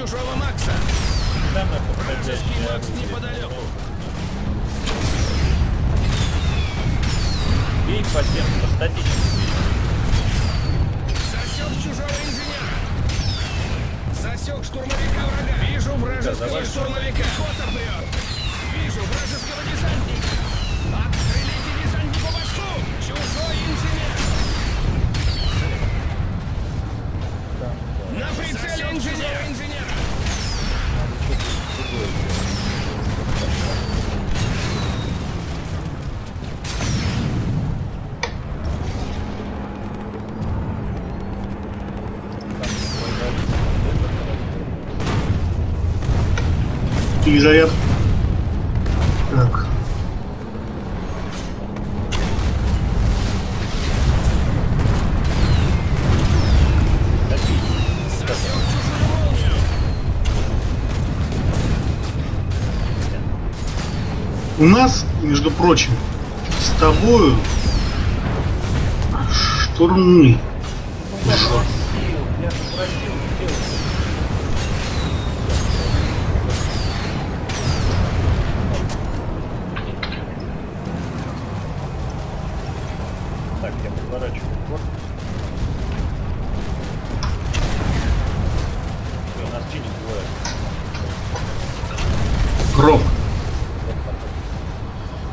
чужого Макса. На Вражеский Макс неподалеку. Бей по тем, по статическим. Засек чужого инженера. Засек штурмовика врага. Вижу вражеского давай. штурмовика. Пехота прет. Перезаряд. Так. У нас, между прочим, с тобою штурмы. Я просил,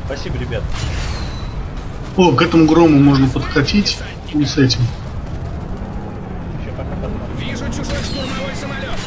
Спасибо, ребят. О, к этому грому можно подкатить и с этим. Вижу чужой штурмовой самолет.